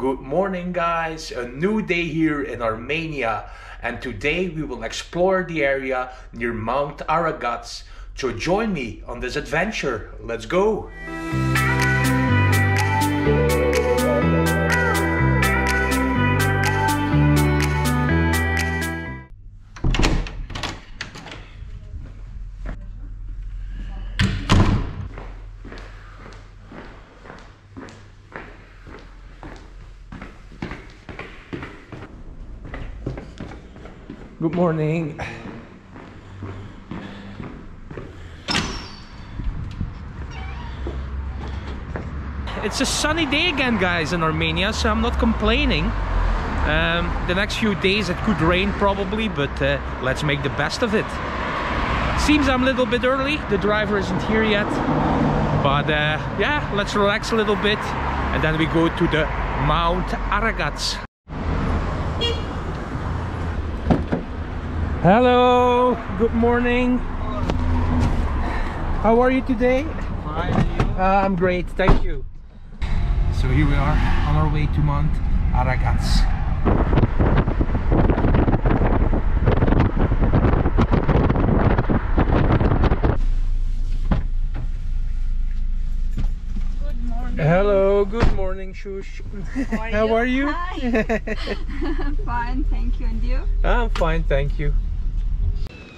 Good morning, guys. A new day here in Armenia, and today we will explore the area near Mount Aragats. So join me on this adventure. Let's go. Morning. It's a sunny day again, guys, in Armenia, so I'm not complaining. Um, the next few days it could rain probably, but uh, let's make the best of it. Seems I'm a little bit early, the driver isn't here yet. But uh, yeah, let's relax a little bit and then we go to the Mount Aragats. Hello, good morning. How are you today? Fine, and you? Uh, I'm great, thank you. So here we are on our way to Mount Aragats. Good morning. Hello, good morning, Shush. How are you? Hi. Fine, thank you. And you? I'm fine, thank you.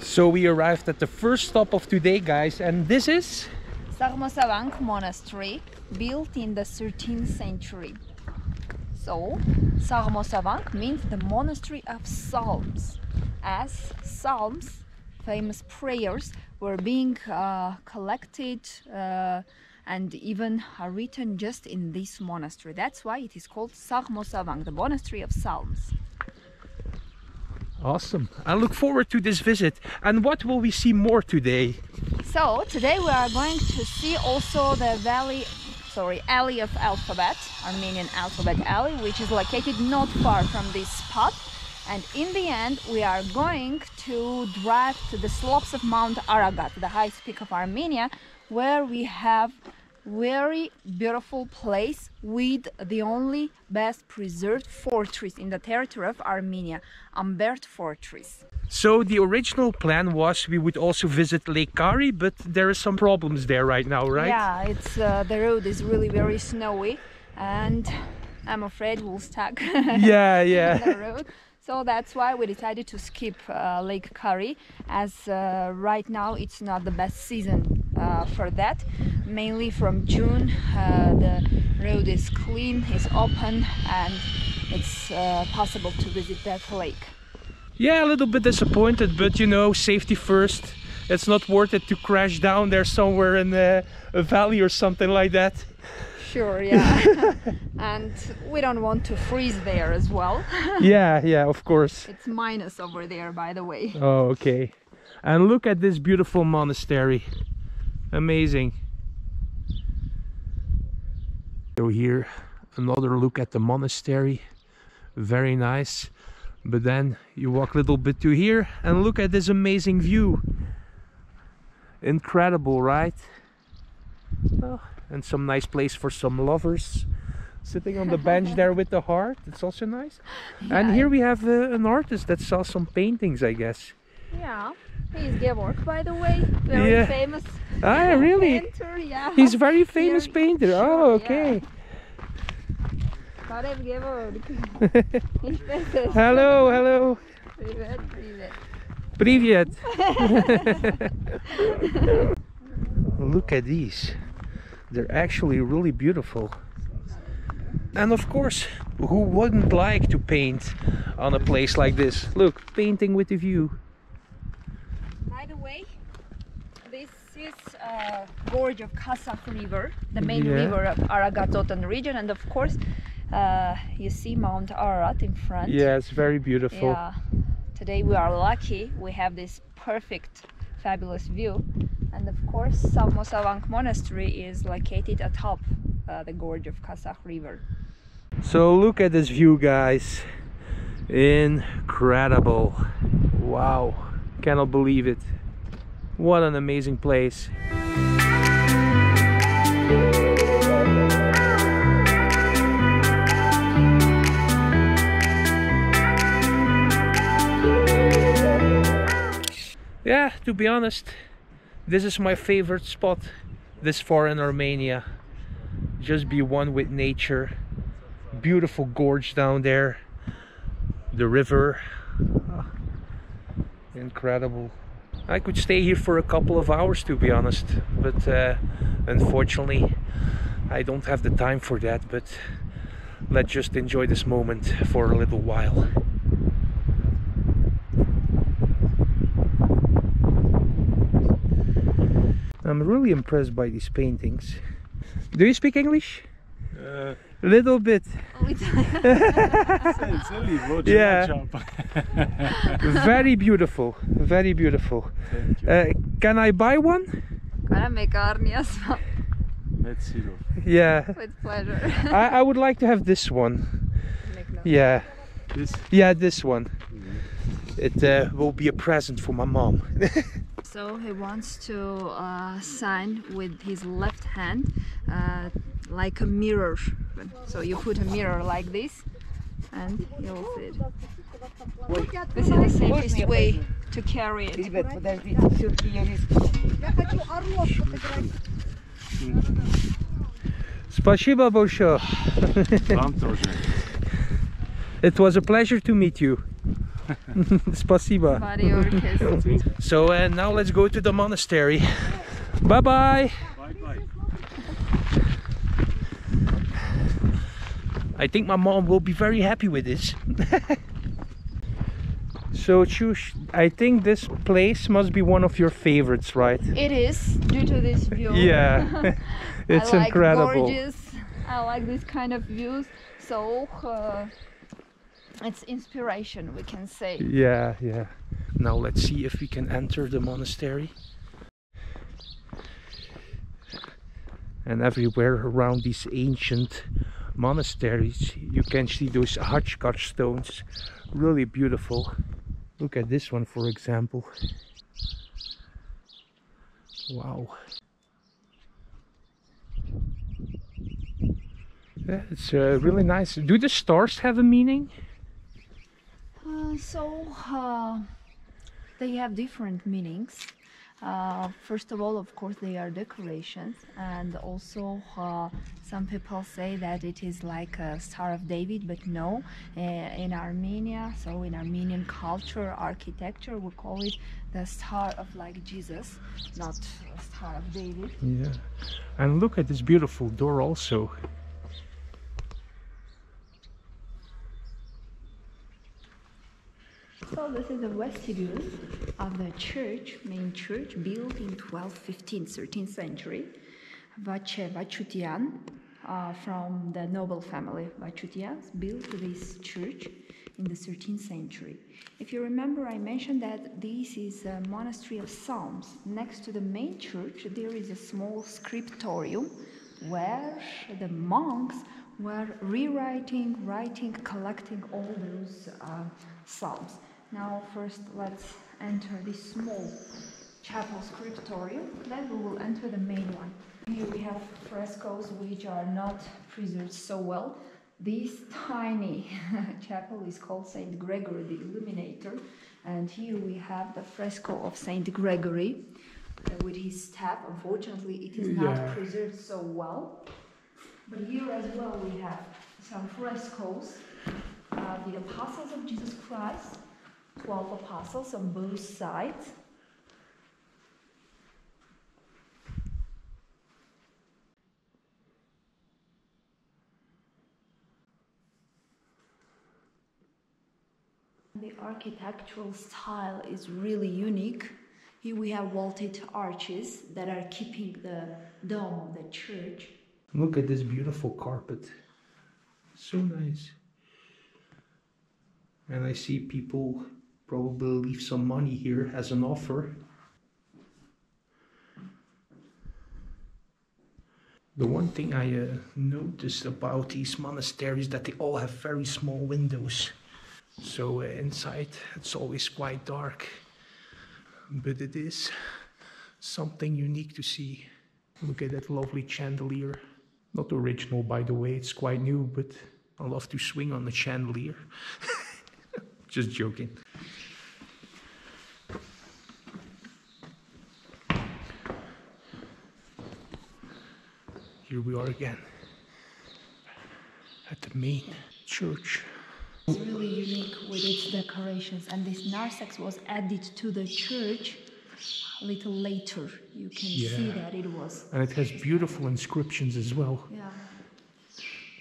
So we arrived at the first stop of today, guys, and this is Saghmosavank Monastery, built in the 13th century. So, Saghmosavank means the monastery of psalms, as psalms, famous prayers, were being uh, collected uh, and even are written just in this monastery. That's why it is called Saghmosavank, the monastery of psalms. Awesome. I look forward to this visit. And what will we see more today? So today we are going to see also the valley, sorry, alley of alphabet, Armenian alphabet alley, which is located not far from this spot. And in the end, we are going to drive to the slopes of Mount Aragat, the highest peak of Armenia, where we have very beautiful place with the only best preserved fortress in the territory of Armenia, Amberd Fortress. So the original plan was we would also visit Lake Kari, but there are some problems there right now, right? Yeah, it's uh, the road is really very snowy, and I'm afraid we'll stuck Yeah, yeah. the road. So that's why we decided to skip uh, Lake Kari, as uh, right now it's not the best season uh, for that. Mainly from June, uh, the road is clean, is open, and it's uh, possible to visit that lake. Yeah, a little bit disappointed, but you know, safety first. It's not worth it to crash down there somewhere in a, a valley or something like that. Sure, yeah. and we don't want to freeze there as well. yeah, yeah, of course. It's minus over there, by the way. Oh, okay. And look at this beautiful monastery. Amazing. So here, another look at the monastery. Very nice. But then you walk a little bit to here and look at this amazing view. Incredible, right? Oh, and some nice place for some lovers. Sitting on the bench there with the heart. It's also nice. And here we have uh, an artist that saw some paintings, I guess. Yeah, he's Georg, by the way, very Yeah. famous. Ah, really? Painter, yeah. He's a very famous Here- painter. sure, oh, yeah. okay. Karev Georg. Привет, hello, hello. привет, привет. Привет. Look at these. They're actually really beautiful. And of course, who wouldn't like to paint on a place like this? Look, painting with a view. Uh, gorge of Kasakh River, the main Yeah. river of Aragatsotn region, and of course, uh, you see Mount Ararat in front. Yeah, it's very beautiful. Yeah. Today we are lucky. We have this perfect, fabulous view. And of course, Saghmosavank Monastery is located atop uh, the gorge of Kasakh River. So look at this view, guys. Incredible. Wow. Cannot believe it. What an amazing place. Yeah, to be honest, this is my favorite spot this far in Armenia. Just be one with nature. Beautiful gorge down there. The river. Ah, incredible. I could stay here for a couple of hours to be honest, but uh, unfortunately I don't have the time for that. But let's just enjoy this moment for a little while. I'm really impressed by these paintings. Do you speak English? Uh, little bit. Yeah. Very beautiful. Very beautiful. Uh, can I buy one? Can I Karamekárnia Let's see. though. Yeah. with pleasure. I, I would like to have this one. Yeah. This. Yeah, this one. It uh, will be a present for my mom. So he wants to uh, sign with his left hand uh, like a mirror So you put a mirror like this and you'll see it. This is the safest way to carry it. Ребят, подождите, все-таки я рискну. Спасибо большое. Вам тоже. It was a pleasure to meet you. Спасибо. Body orchestra. So uh, now let's go to the monastery. Bye bye. I think my mom will be very happy with this. so Shush, I think this place must be one of your favorites, right? It is due to this view. Yeah. it's I like incredible. gorgeous. I like this kind of views. So uh, it's inspiration, we can say. Yeah, yeah. Now let's see if we can enter the monastery. And everywhere around these ancient monasteries, you can see those hodgepodge stones. Really beautiful. Look at this one, for example. Wow. Yeah, it's uh, really nice. Do the stars have a meaning? Uh, so uh, they have different meanings. Uh, first of all, of course, they are decorations, and also uh, some people say that it is like a Star of David, but no. Uh, in Armenia, so in Armenian culture, architecture, we call it the Star of like Jesus, not Star of David. Yeah. And look at this beautiful door also. So this is the vestibule of the church, main church, built in 12th, 15th, 13th century. Vache Vachutian, uh, from the noble family Vachutians, built this church in the 13th century. If you remember, I mentioned that this is a monastery of Psalms. Next to the main church, there is a small scriptorium where the monks were rewriting, writing, collecting all those uh, psalms. Now, first, let's enter this small chapel scriptorium, then we will enter the main one. Here we have frescoes which are not preserved so well. This tiny chapel is called Saint Gregory the Illuminator, and here we have the fresco of Saint Gregory uh, with his staff. Unfortunately, it is not Yeah. preserved so well. But here as well we have some frescoes of the apostles of Jesus Christ, 12 apostles on both sides. The architectural style is really unique. Here we have vaulted arches that are keeping the dome of the church. Look at this beautiful carpet. So nice. And I see people probably leave some money here as an offer. The one thing I uh, noticed about these monasteries that they all have very small windows. So uh, inside it's always quite dark. But it is something unique to see. Look at that lovely chandelier. Not original, by the way, it's quite new, but I love to swing on the chandelier. Just joking. Here we are again at the main church. It's really unique with its decorations, and this narthex was added to the church a little later. You can see that it was. And it has beautiful inscriptions as well. Yeah,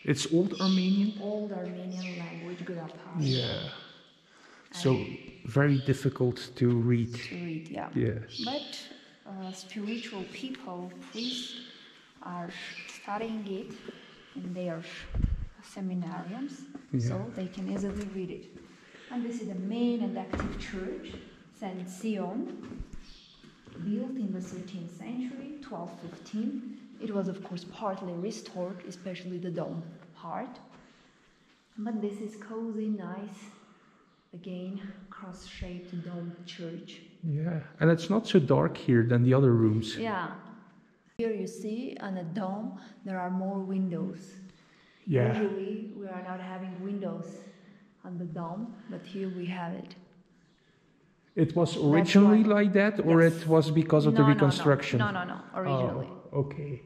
It's Old Armenian. old Armenian language. Yeah. So very difficult to read. To read, yeah. Yeah. But uh, spiritual people, priests, are studying it in their seminariums, so they can easily read it. And this is the main and active church, Saint Sion, built in the 13th century, 1215. It was, of course, partly restored, especially the dome part. But this is cozy, nice, again, cross-shaped dome church. Yeah. And it's not so dark here than the other rooms. Yeah. Here you see on the dome there are more windows. Yeah. Usually we are not having windows on the dome, but here we have it. It was originally why. like that, or Yes. it was because of the No, no, no. reconstruction? No, no, no. Oh, originally. Oh, okay.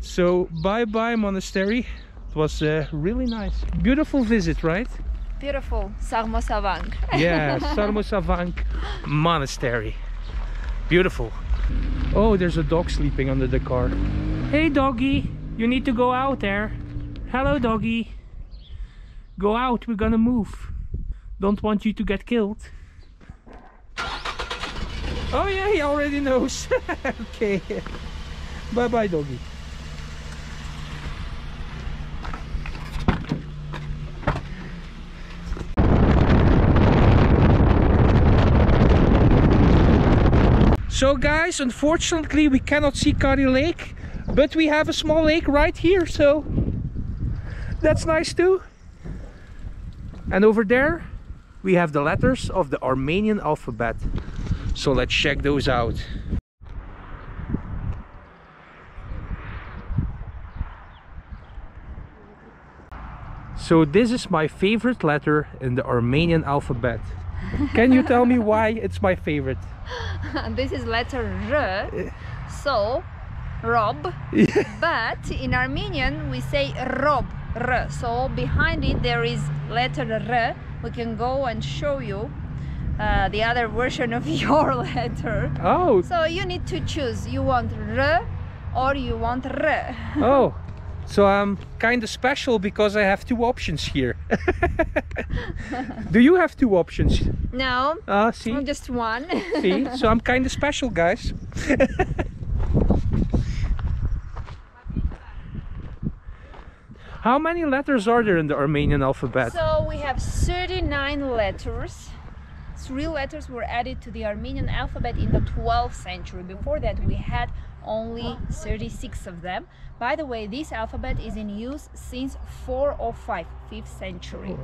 So, bye bye, monastery. It was a really nice, beautiful visit, right? Beautiful Saghmosavank. Yeah, Saghmosavank Monastery. Beautiful. Oh, there's a dog sleeping under the car. Hey, doggy, you need to go out there. Hello, doggy. Go out, we're gonna move. Don't want you to get killed. Oh, yeah, he already knows. okay. Bye bye, doggy. So guys, unfortunately we cannot see Kari Lake, but we have a small lake right here, so that's nice too. And over there we have the letters of the Armenian alphabet. So let's check those out. So this is my favorite letter in the Armenian alphabet. Can you tell me why it's my favorite? this is letter R. So, Rob. But in Armenian we say Rob. R. So behind it there is letter R. We can go and show you uh, the other version of your letter. Oh, So you need to choose. You want R or you want R. oh. So I'm kind of special because I have two options here. Do you have two options? No, Ah, see, I'm just one. see. So I'm kind of special, guys. How many letters are there in the Armenian alphabet? So we have 39 letters. Three letters were added to the Armenian alphabet in the 12th century. Before that, we had only 36 of them. By the way, this alphabet is in use since 405, 5th century.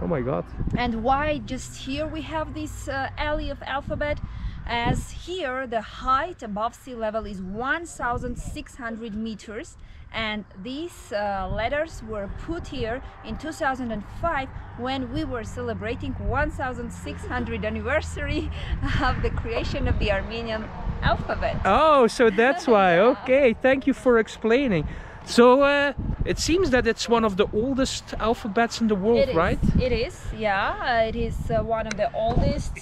Oh my god. And why just here we have this uh, alley of alphabet? As here the height above sea level is 1600 meters and these uh, letters were put here in 2005 when we were celebrating 1600 anniversary of the creation of the Armenian alphabet. Oh, so that's why. Okay, thank you for explaining. So uh, it seems that it's one of the oldest alphabets in the world, It is, right? It is, yeah. Uh, it is uh, one of the oldest,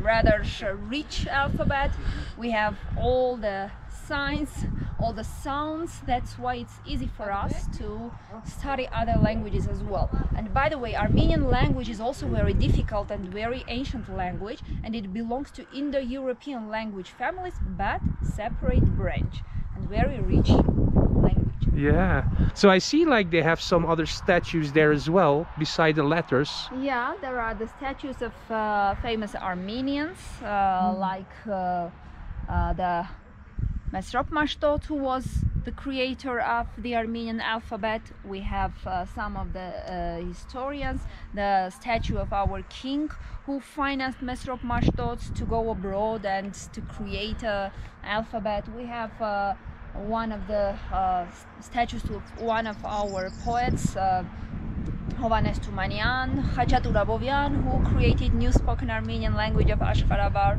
rather rich alphabet. We have all the signs, all the sounds. That's why it's easy for us to study other languages as well. And by the way, Armenian language is also very difficult and very ancient language, and it belongs to Indo-European language families, but separate branch and very rich language. Yeah. So I see like they have some other statues there as well beside the letters. Yeah, there are the statues of uh, famous Armenians, uh, like uh, uh, the Mesrop who was the creator of the Armenian alphabet. We have uh, some of the uh, historians, the statue of our king who financed Mesrop Mashtot to go abroad and to create a alphabet. We have uh, one of the uh, statues of one of our poets. Uh, Hovannes Tumanyan, Khachatur Abovyan, who created new spoken Armenian language of Ashkharhabar.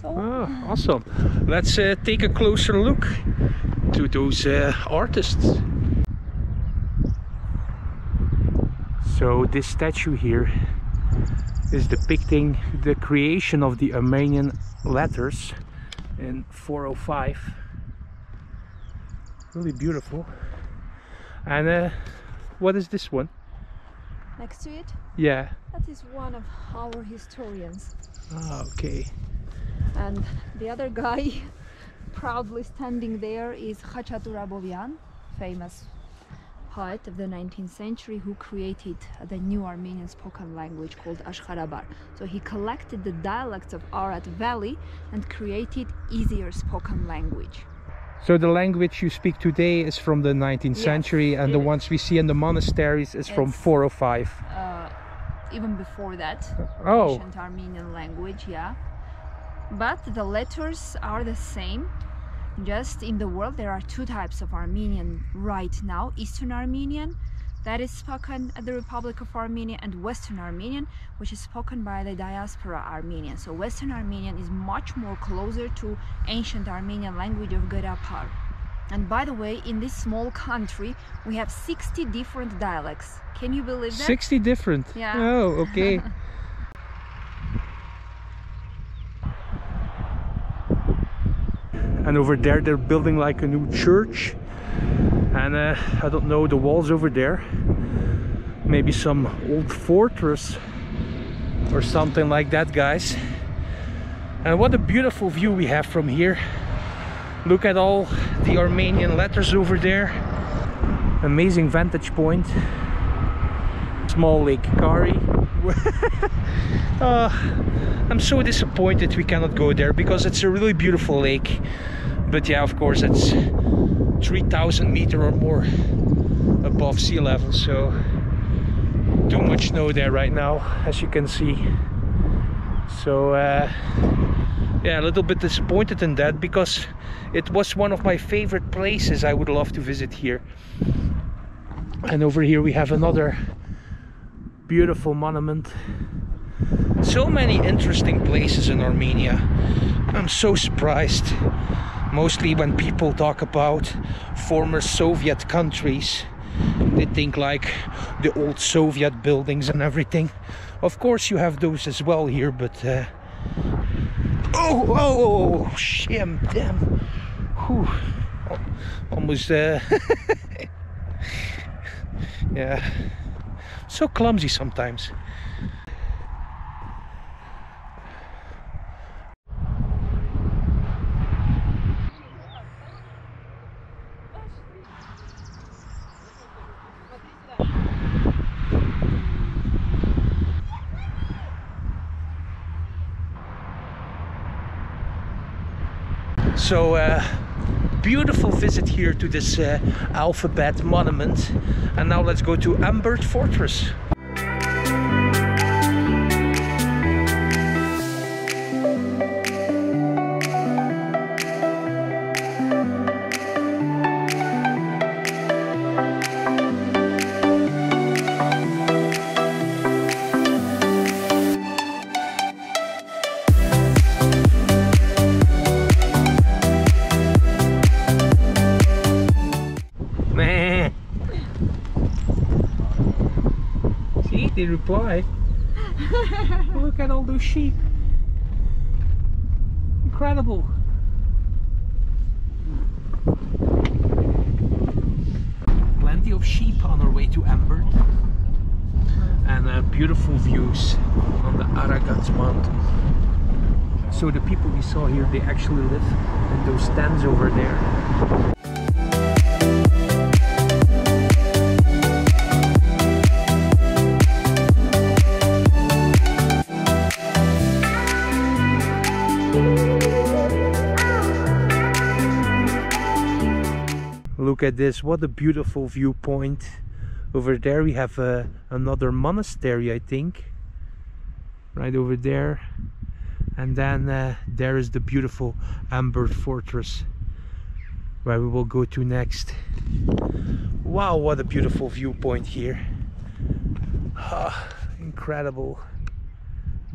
So Oh, awesome. Let's uh, take a closer look to those uh, artists. So this statue here is depicting the creation of the Armenian letters in 405. Really beautiful. And uh, what is this one? next to it, Yeah. that is one of our historians. Ah, okay. And the other guy proudly standing there is Khachatur Abovyan, famous poet of the 19th century who created the new Armenian spoken language called Ashkharhabar. So he collected the dialects of Arat Valley and created easier spoken language. So the language you speak today is from the 19th Yes, century and the ones we see in the monasteries is from It's- 405. Uh, even before that, Oh, ancient Armenian language, yeah. But the letters are the same. Just in the world, there are two types of Armenian right now Eastern Armenian, that is spoken at the Republic of Armenia, and Western Armenian, which is spoken by the diaspora Armenian. So, Western Armenian is much more closer to ancient Armenian language of Grabar. And by the way, in this small country, we have 60 different dialects. Can you believe that? 60 different. Yeah. Oh, okay. and over there they're building like a new church. And uh, I don't know the walls over there. Maybe some old fortress or something like that, guys. And what a beautiful view we have from here. Look at all the Armenian letters over there. Amazing vantage point. Small Lake Kari. uh, I'm so disappointed we cannot go there because it's a really beautiful lake. But yeah, of course, it's 3000 meter or more above sea level, so too much snow there right now, as you can see. So uh, yeah, a little bit disappointed in that because it was one of my favorite places I would love to visit here. And over here we have another beautiful monument. So many interesting places in Armenia. I'm so surprised. Mostly when people talk about former Soviet countries, they think like the old Soviet buildings and everything. Of course, you have those as well here, but. Uh... Oh, oh, oh, oh, shim, damn. Whew. Almost. Uh... yeah. So clumsy sometimes. So, uh, beautiful visit here to this uh, alphabet monument. And now let's go to Amberd Fortress. Sheep. Incredible. Plenty of sheep on our way to Amberd. And uh, beautiful views on the Aragats mountain. So the people we saw here, they actually live in those stands over there. Look at this, what a beautiful viewpoint. Over there we have uh, another monastery, I think. Right over there. And then uh, there is the beautiful Amberd Fortress where we will go to next. Wow, what a beautiful viewpoint here. Ah, incredible.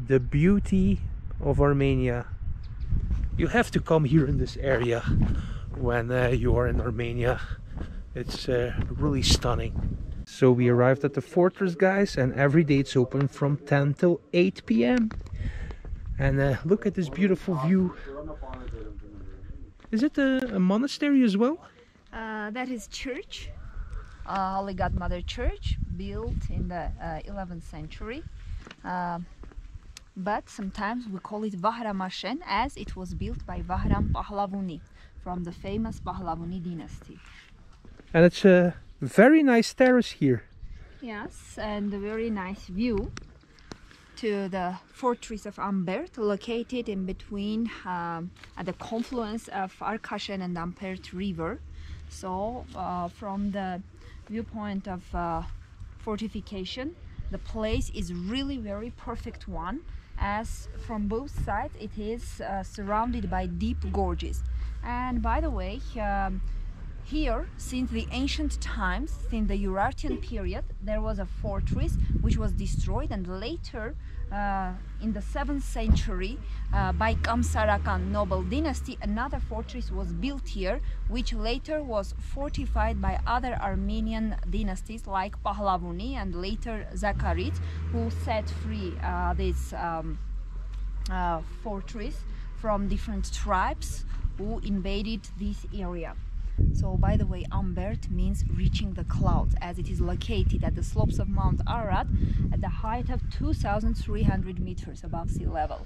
The beauty of Armenia. You have to come here in this area when uh, you are in Armenia. It's uh, really stunning. So we arrived at the fortress, guys, and every day it's open from 10 till 8 p.m. And uh, look at this beautiful view. Is it a, a monastery as well? Uh, that is church, uh, Holy Godmother Church, built in the uh, 11th century. Uh, but sometimes we call it Vahramashen as it was built by Vahram Pahlavuni from the famous Pahlavuni dynasty. And it's a very nice terrace here. Yes, and a very nice view to the fortress of Amberd, located in between um, at the confluence of Arkashen and Amberd River. So, uh, from the viewpoint of uh, fortification, the place is really very perfect one, as from both sides it is uh, surrounded by deep gorges. And by the way, um, here, since the ancient times, since the Urartian period, there was a fortress which was destroyed, and later, uh, in the 7th century, uh, by Kamsarakan noble dynasty, another fortress was built here, which later was fortified by other Armenian dynasties like Pahlavuni and later Zakarid, who set free uh, this um, uh, fortress from different tribes who invaded this area. So, by the way, Amberd means reaching the clouds as it is located at the slopes of Mount Ararat at the height of 2,300 meters above sea level.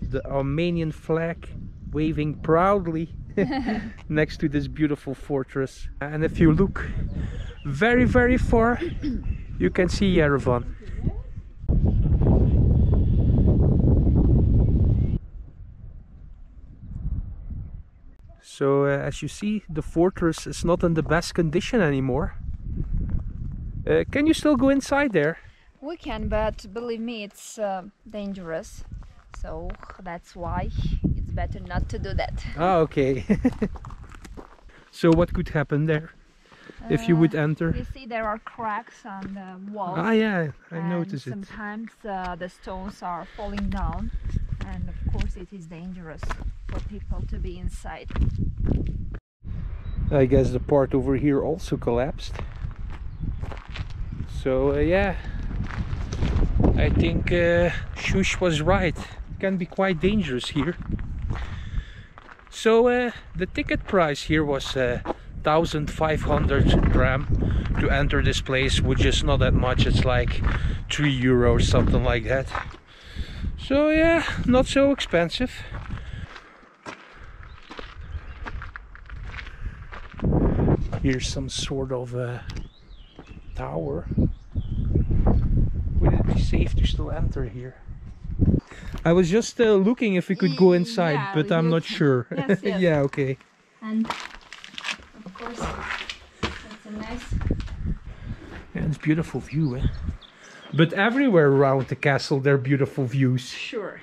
The Armenian flag waving proudly next to this beautiful fortress. And if you look very, very far, you can see Yerevan. So uh, as you see, the fortress is not in the best condition anymore. Uh, can you still go inside there? We can, but believe me, it's uh, dangerous. So that's why it's better not to do that. Ah, okay. so what could happen there if you would enter? You see, there are cracks on the wall. Ah, yeah, I and noticed it. sometimes uh, the stones are falling down, and of course, it is dangerous for people to be inside. I guess the part over here also collapsed. So uh, yeah, I think uh, Shush was right. It Can be quite dangerous here. So uh, the ticket price here was uh, 1500 dram to enter this place, which is not that much. It's like 3 euros, or something like that. So yeah, not so expensive. Here's some sort of a tower. Would it be safe to still enter here? I was just uh, looking if we could go inside, Yeah, but I'm not can. sure. Yes, yes. yeah, okay. And of course, it's a nice. Yeah, it's beautiful view, eh? But everywhere around the castle there are beautiful views. Sure.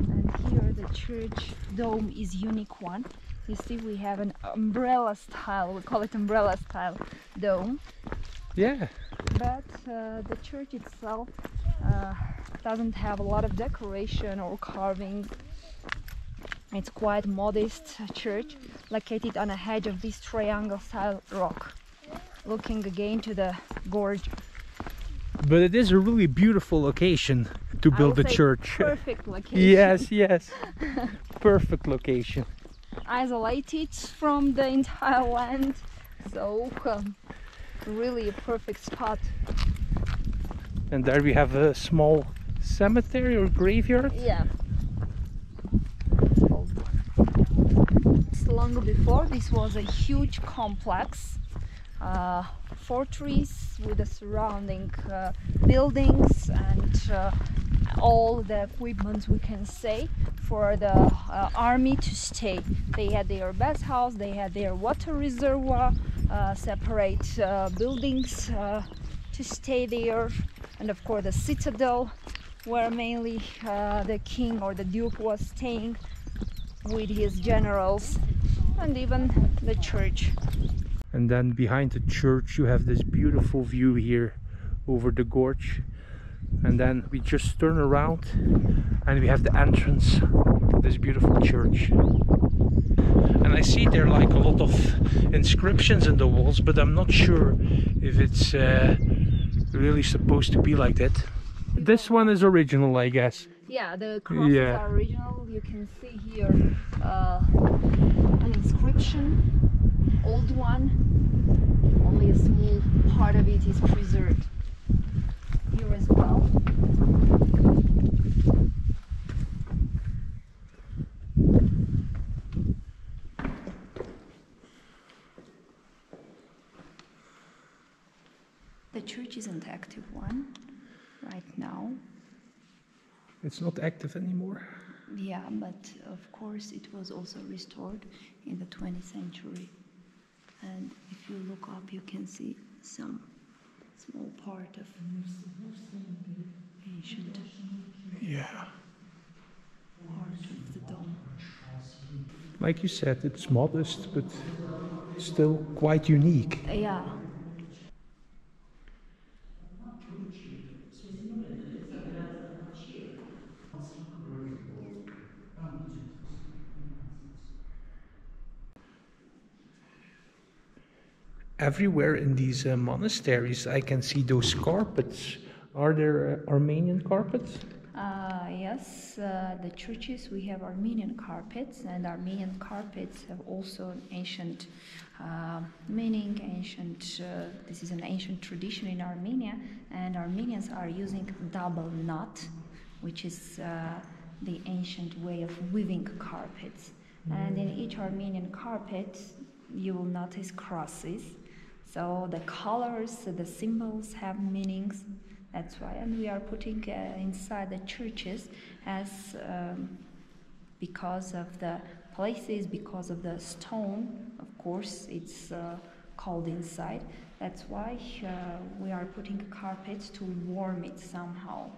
And here the church dome is unique one. You see we have an umbrella style, we call it umbrella style dome. Yeah. But uh, the church itself uh, doesn't have a lot of decoration or carving. It's quite modest church located on a hedge of this triangle style rock. Looking again to the gorge. But it is a really beautiful location to build a church. Perfect location. yes, yes. Perfect location. isolated from the entire land. So, um, really a perfect spot. And there we have a small cemetery or graveyard. Yeah. It's Long before, this was a huge complex uh, fortress with the surrounding uh, buildings and uh, all the equipment we can say for the uh, army to stay. They had their bathhouse, they had their water reservoir, uh, separate uh, buildings uh, to stay there, and of course the citadel where mainly the king or the duke was staying with his generals, and even the church. And then behind the church you have this beautiful view here over the gorge. And then we just turn around and we have the entrance to this beautiful church. And I see there like a lot of inscriptions in the walls, but I'm not sure if it's uh, really supposed to be like that. This one is original, I guess. Yeah, the crosses Yeah. are original. You can see here uh, an inscription, old one. Only a small part of it is preserved here as well. The church is an active one right now. It's not active anymore. Yeah, but of course it was also restored in the 20th century. And if you look up, you can see some small part of ancient Yeah. part of the dome. Like you said, it's modest, but still quite unique. Yeah. Everywhere in these uh, monasteries, I can see those carpets. Are there uh, Armenian carpets? Uh, yes, uh, the churches we have Armenian carpets, and Armenian carpets have also an ancient uh, meaning. Ancient. Uh, this is an ancient tradition in Armenia, and Armenians are using double knot, which is uh, the ancient way of weaving carpets. And in each Armenian carpet, you will notice crosses. So the colors, the symbols have meanings. That's why, and we are putting uh, inside the churches as um, because of the places, because of the stone. Of course, it's uh, cold inside. That's why uh, we are putting carpets to warm it somehow.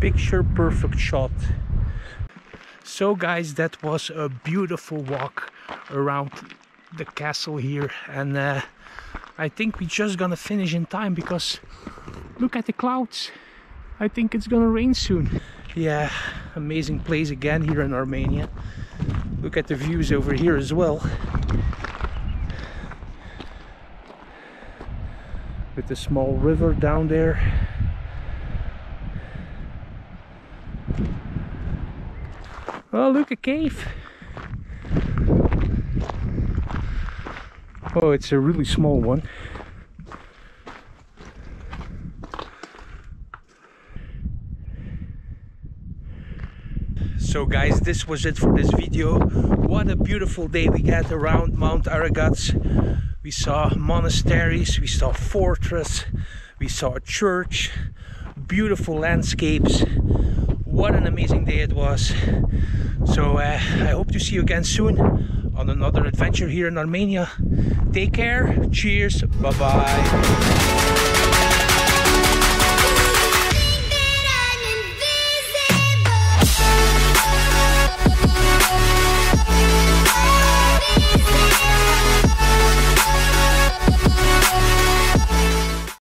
Picture perfect shot. So, guys, that was a beautiful walk around the castle here, and uh, I think we're just gonna finish in time because look at the clouds. I think it's gonna rain soon. Yeah, amazing place again here in Armenia. Look at the views over here as well. With the small river down there. Oh, look, a cave. Oh, it's a really small one. So guys, this was it for this video. What a beautiful day we had around Mount Aragats. We saw monasteries, we saw fortress, we saw a church, beautiful landscapes. What an amazing day it was. So uh, I hope to see you again soon on another adventure here in Armenia. Take care, cheers, bye bye.